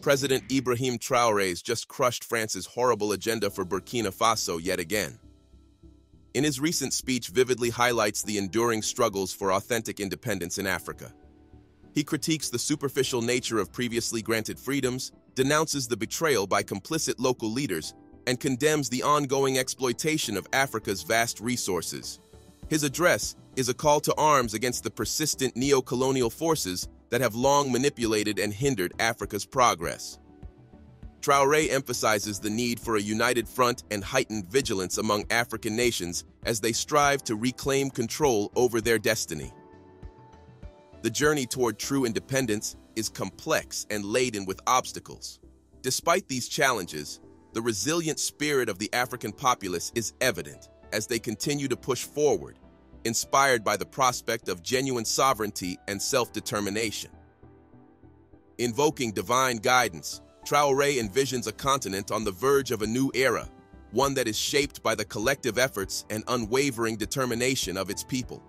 President Ibrahim Traoré's just crushed France's horrible agenda for Burkina Faso yet again. In his recent speech vividly highlights the enduring struggles for authentic independence in Africa. He critiques the superficial nature of previously granted freedoms, denounces the betrayal by complicit local leaders, and condemns the ongoing exploitation of Africa's vast resources. His address is a call to arms against the persistent neo-colonial forces that have long manipulated and hindered Africa's progress. Traoré emphasizes the need for a united front and heightened vigilance among African nations as they strive to reclaim control over their destiny. The journey toward true independence is complex and laden with obstacles. Despite these challenges, the resilient spirit of the African populace is evident as they continue to push forward, inspired by the prospect of genuine sovereignty and self-determination. Invoking divine guidance, Traoré envisions a continent on the verge of a new era, one that is shaped by the collective efforts and unwavering determination of its people.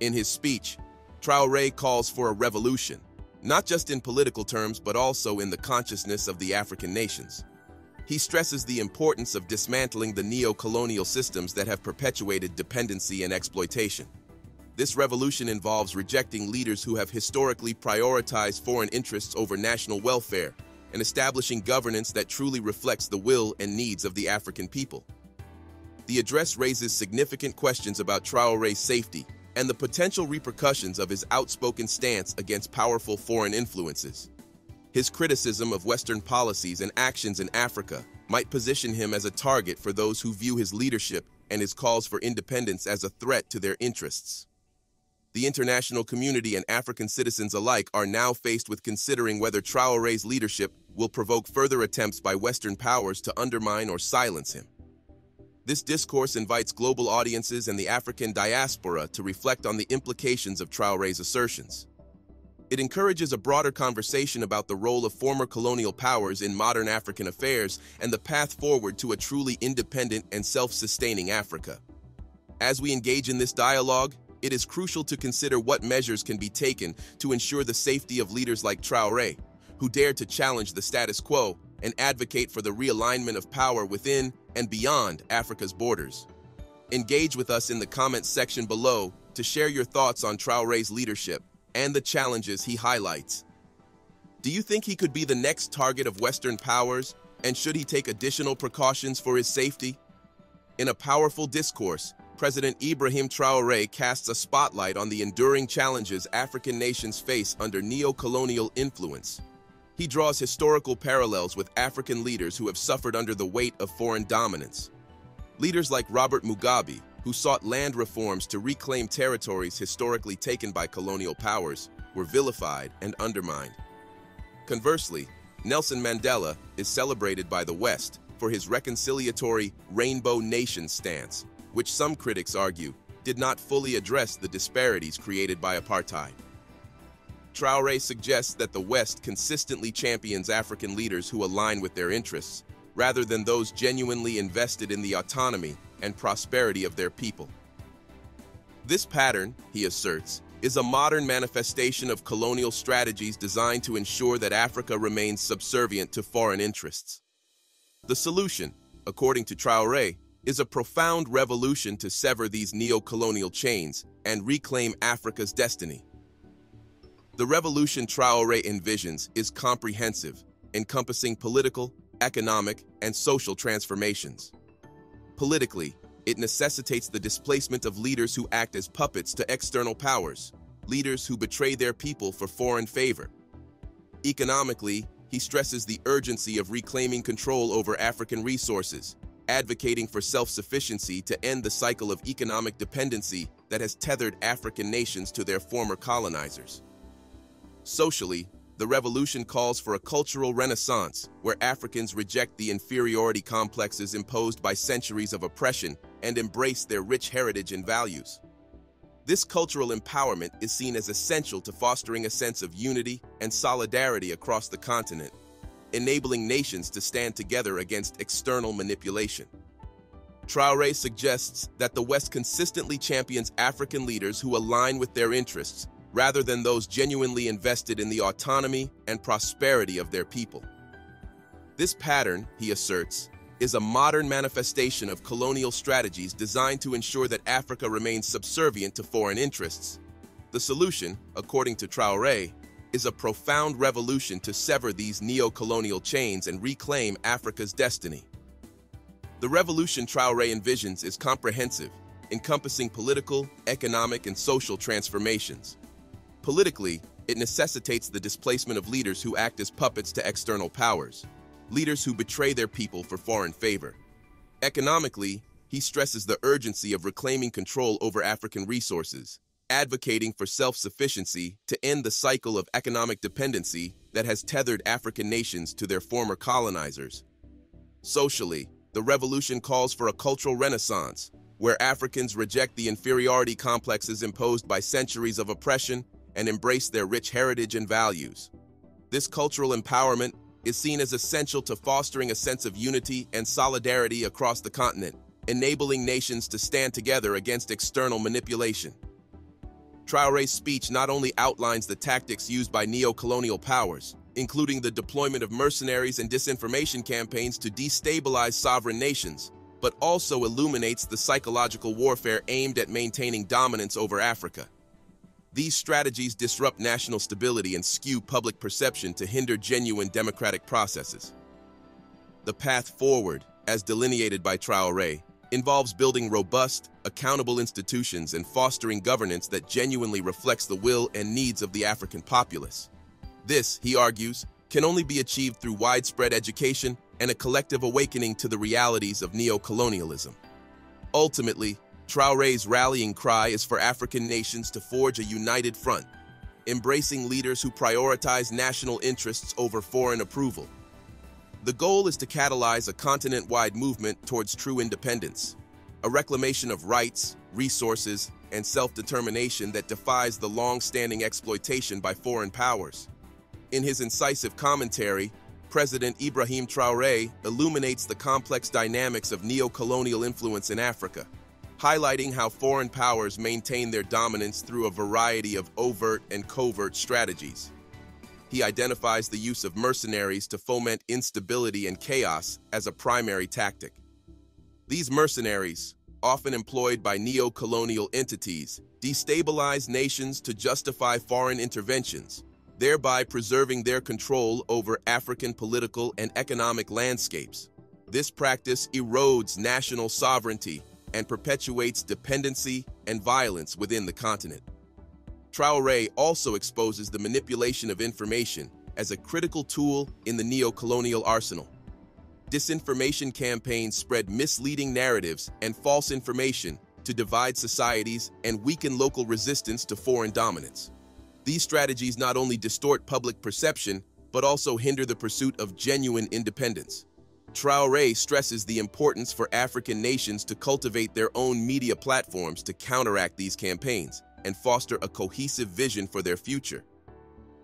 In his speech, Traoré calls for a revolution, not just in political terms but also in the consciousness of the African nations. He stresses the importance of dismantling the neo-colonial systems that have perpetuated dependency and exploitation. This revolution involves rejecting leaders who have historically prioritized foreign interests over national welfare and establishing governance that truly reflects the will and needs of the African people. The address raises significant questions about Traoré's safety and the potential repercussions of his outspoken stance against powerful foreign influences. His criticism of Western policies and actions in Africa might position him as a target for those who view his leadership and his calls for independence as a threat to their interests. The international community and African citizens alike are now faced with considering whether Traoré's leadership will provoke further attempts by Western powers to undermine or silence him. This discourse invites global audiences and the African diaspora to reflect on the implications of Traoré's assertions. It encourages a broader conversation about the role of former colonial powers in modern African affairs and the path forward to a truly independent and self-sustaining Africa. As we engage in this dialogue, it is crucial to consider what measures can be taken to ensure the safety of leaders like Traoré, who dared to challenge the status quo and advocate for the realignment of power within and beyond Africa's borders. Engage with us in the comments section below to share your thoughts on Traoré's leadership and the challenges he highlights. Do you think he could be the next target of Western powers, and should he take additional precautions for his safety? In a powerful discourse, President Ibrahim Traoré casts a spotlight on the enduring challenges African nations face under neo-colonial influence. He draws historical parallels with African leaders who have suffered under the weight of foreign dominance. Leaders like Robert Mugabe, who sought land reforms to reclaim territories historically taken by colonial powers, were vilified and undermined. Conversely, Nelson Mandela is celebrated by the West for his reconciliatory Rainbow Nation stance, which some critics argue did not fully address the disparities created by apartheid. Traoré suggests that the West consistently champions African leaders who align with their interests, rather than those genuinely invested in the autonomy and prosperity of their people. This pattern, he asserts, is a modern manifestation of colonial strategies designed to ensure that Africa remains subservient to foreign interests. The solution, according to Traoré, is a profound revolution to sever these neo-colonial chains and reclaim Africa's destiny. The revolution Traoré envisions is comprehensive, encompassing political, economic, and social transformations. Politically, it necessitates the displacement of leaders who act as puppets to external powers, leaders who betray their people for foreign favor. Economically, he stresses the urgency of reclaiming control over African resources, advocating for self-sufficiency to end the cycle of economic dependency that has tethered African nations to their former colonizers. Socially, the revolution calls for a cultural renaissance where Africans reject the inferiority complexes imposed by centuries of oppression and embrace their rich heritage and values. This cultural empowerment is seen as essential to fostering a sense of unity and solidarity across the continent, enabling nations to stand together against external manipulation. Traoré suggests that the West consistently champions African leaders who align with their interests rather than those genuinely invested in the autonomy and prosperity of their people. This pattern, he asserts, is a modern manifestation of colonial strategies designed to ensure that Africa remains subservient to foreign interests. The solution, according to Traoré, is a profound revolution to sever these neo-colonial chains and reclaim Africa's destiny. The revolution Traoré envisions is comprehensive, encompassing political, economic, and social transformations. Politically, it necessitates the displacement of leaders who act as puppets to external powers, leaders who betray their people for foreign favor. Economically, he stresses the urgency of reclaiming control over African resources, advocating for self-sufficiency to end the cycle of economic dependency that has tethered African nations to their former colonizers. Socially, the revolution calls for a cultural renaissance, where Africans reject the inferiority complexes imposed by centuries of oppression and embrace their rich heritage and values. This cultural empowerment is seen as essential to fostering a sense of unity and solidarity across the continent, enabling nations to stand together against external manipulation. Traoré's speech not only outlines the tactics used by neo-colonial powers, including the deployment of mercenaries and disinformation campaigns to destabilize sovereign nations, but also illuminates the psychological warfare aimed at maintaining dominance over Africa. These strategies disrupt national stability and skew public perception to hinder genuine democratic processes. The path forward, as delineated by Traoré, involves building robust, accountable institutions and fostering governance that genuinely reflects the will and needs of the African populace. This, he argues, can only be achieved through widespread education and a collective awakening to the realities of neo-colonialism. Ultimately, Traoré's rallying cry is for African nations to forge a united front, embracing leaders who prioritize national interests over foreign approval. The goal is to catalyze a continent-wide movement towards true independence, a reclamation of rights, resources, and self-determination that defies the long-standing exploitation by foreign powers. In his incisive commentary, President Ibrahim Traoré illuminates the complex dynamics of neo-colonial influence in Africa, highlighting how foreign powers maintain their dominance through a variety of overt and covert strategies. He identifies the use of mercenaries to foment instability and chaos as a primary tactic. These mercenaries, often employed by neo-colonial entities, destabilize nations to justify foreign interventions, thereby preserving their control over African political and economic landscapes. This practice erodes national sovereignty and perpetuates dependency and violence within the continent. Traoré also exposes the manipulation of information as a critical tool in the neo-colonial arsenal. Disinformation campaigns spread misleading narratives and false information to divide societies and weaken local resistance to foreign dominance. These strategies not only distort public perception, but also hinder the pursuit of genuine independence. Traoré stresses the importance for African nations to cultivate their own media platforms to counteract these campaigns and foster a cohesive vision for their future.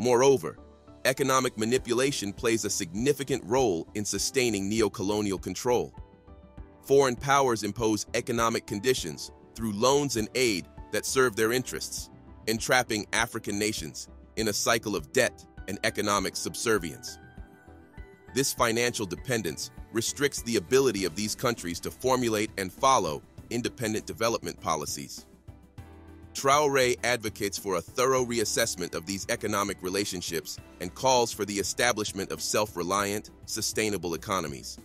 Moreover, economic manipulation plays a significant role in sustaining neo-colonial control. Foreign powers impose economic conditions through loans and aid that serve their interests, entrapping African nations in a cycle of debt and economic subservience. This financial dependence restricts the ability of these countries to formulate and follow independent development policies. Traoré advocates for a thorough reassessment of these economic relationships and calls for the establishment of self-reliant, sustainable economies.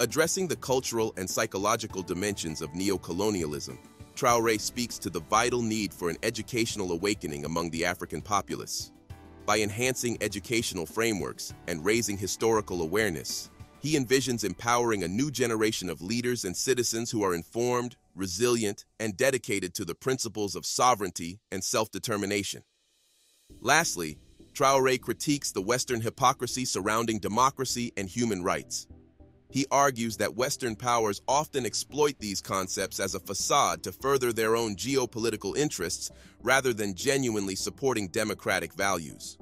Addressing the cultural and psychological dimensions of neocolonialism, Traoré speaks to the vital need for an educational awakening among the African populace. By enhancing educational frameworks and raising historical awareness, he envisions empowering a new generation of leaders and citizens who are informed, resilient, and dedicated to the principles of sovereignty and self-determination. Lastly, Traoré critiques the Western hypocrisy surrounding democracy and human rights. He argues that Western powers often exploit these concepts as a facade to further their own geopolitical interests rather than genuinely supporting democratic values.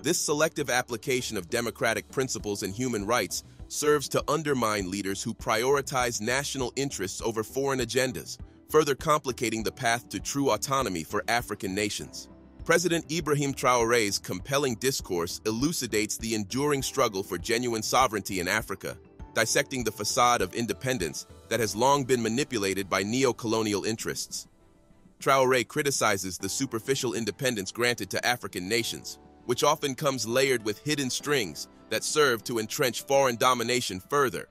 This selective application of democratic principles and human rights serves to undermine leaders who prioritize national interests over foreign agendas, further complicating the path to true autonomy for African nations. President Ibrahim Traore's compelling discourse elucidates the enduring struggle for genuine sovereignty in Africa, dissecting the facade of independence that has long been manipulated by neo-colonial interests. Traore criticizes the superficial independence granted to African nations, which often comes layered with hidden strings that serve to entrench foreign domination further.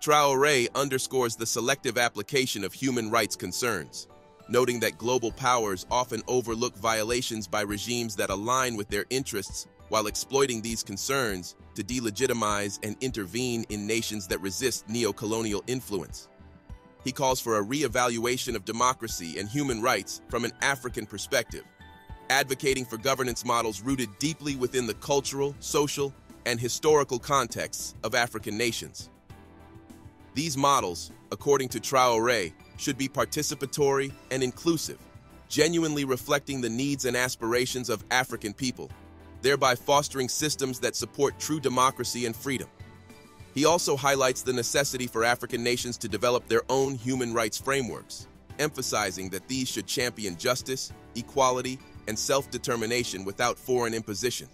Traore underscores the selective application of human rights concerns, noting that global powers often overlook violations by regimes that align with their interests while exploiting these concerns to delegitimize and intervene in nations that resist neo-colonial influence. He calls for a re-evaluation of democracy and human rights from an African perspective, advocating for governance models rooted deeply within the cultural, social, and historical contexts of African nations. These models, according to Traore, should be participatory and inclusive, genuinely reflecting the needs and aspirations of African people, thereby fostering systems that support true democracy and freedom. He also highlights the necessity for African nations to develop their own human rights frameworks, emphasizing that these should champion justice, equality, and self-determination without foreign imposition.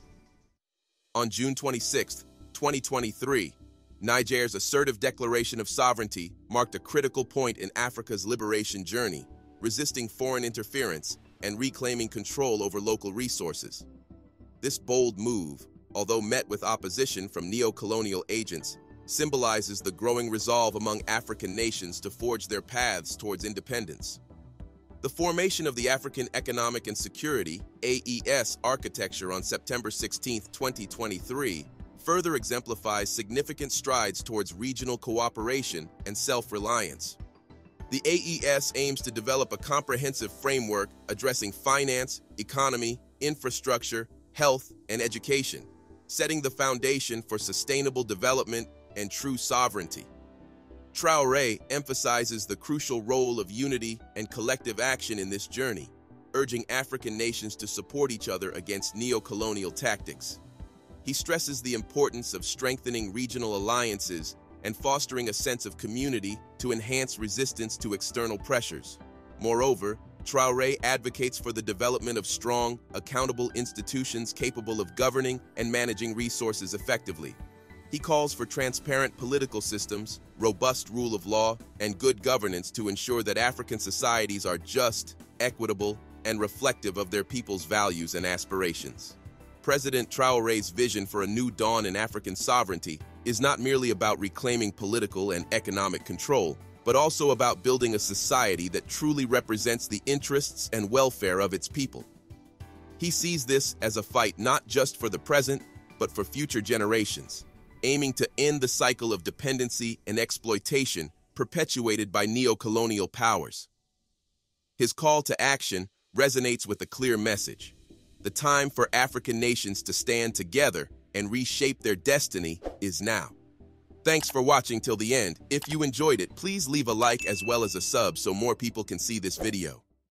On June 26, 2023, Niger's assertive declaration of sovereignty marked a critical point in Africa's liberation journey, resisting foreign interference and reclaiming control over local resources. This bold move, although met with opposition from neo-colonial agents, symbolizes the growing resolve among African nations to forge their paths towards independence. The formation of the African Economic and Security AES architecture on September 16, 2023, further exemplifies significant strides towards regional cooperation and self-reliance. The AES aims to develop a comprehensive framework addressing finance, economy, infrastructure, health, and education, setting the foundation for sustainable development and true sovereignty. Traore emphasizes the crucial role of unity and collective action in this journey, urging African nations to support each other against neo-colonial tactics. He stresses the importance of strengthening regional alliances and fostering a sense of community to enhance resistance to external pressures. Moreover, Traore advocates for the development of strong, accountable institutions capable of governing and managing resources effectively. He calls for transparent political systems, robust rule of law, and good governance to ensure that African societies are just, equitable, and reflective of their people's values and aspirations. President Traore's vision for a new dawn in African sovereignty is not merely about reclaiming political and economic control, but also about building a society that truly represents the interests and welfare of its people. He sees this as a fight not just for the present, but for future generations, aiming to end the cycle of dependency and exploitation perpetuated by neo-colonial powers. His call to action resonates with a clear message. The time for African nations to stand together and reshape their destiny is now. Thanks for watching till the end. If you enjoyed it, please leave a like as well as a sub so more people can see this video.